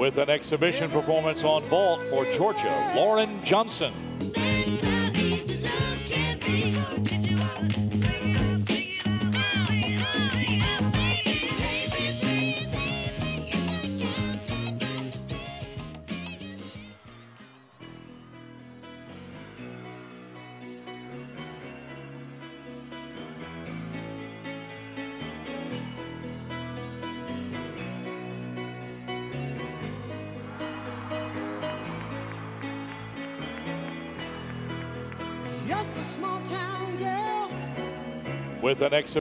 with an exhibition performance on vault for Georgia, Lauren Johnson. Just a small town girl. With an exhibition